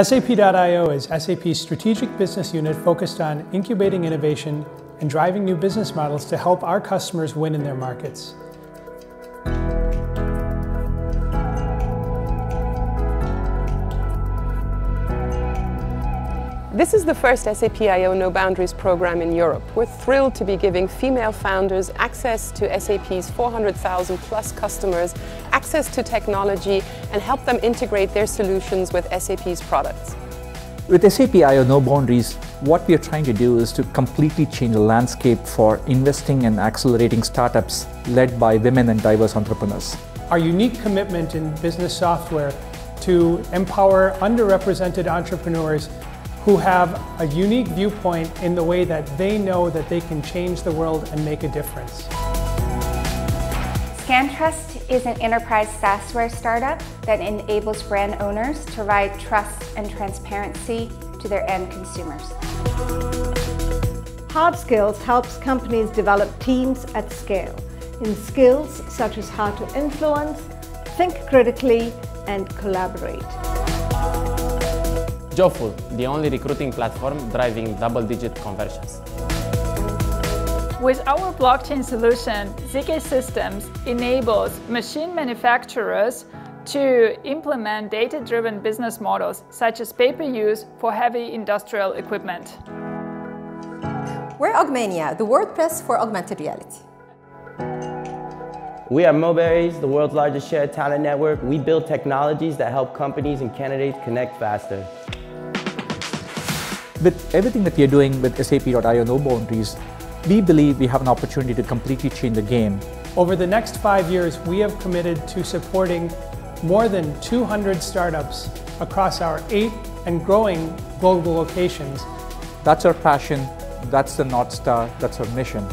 SAP.io is SAP's strategic business unit focused on incubating innovation and driving new business models to help our customers win in their markets. This is the first SAP I.O. No Boundaries program in Europe. We're thrilled to be giving female founders access to SAP's 400,000 plus customers, access to technology, and help them integrate their solutions with SAP's products. With SAP I.O. No Boundaries, what we are trying to do is to completely change the landscape for investing and accelerating startups led by women and diverse entrepreneurs. Our unique commitment in business software to empower underrepresented entrepreneurs who have a unique viewpoint in the way that they know that they can change the world and make a difference. ScanTrust is an enterprise software startup that enables brand owners to provide trust and transparency to their end consumers. Hard Skills helps companies develop teams at scale in skills such as how to influence, think critically, and collaborate. Jobful, the only recruiting platform driving double-digit conversions. With our blockchain solution, ZK Systems enables machine manufacturers to implement data-driven business models such as pay-per-use for heavy industrial equipment. We're Augmania, the WordPress for augmented reality. We are Moberries, the world's largest shared talent network. We build technologies that help companies and candidates connect faster. With everything that we are doing with SAP.io No Boundaries, we believe we have an opportunity to completely change the game. Over the next five years, we have committed to supporting more than 200 startups across our eight and growing global locations. That's our passion, that's the North Star, that's our mission.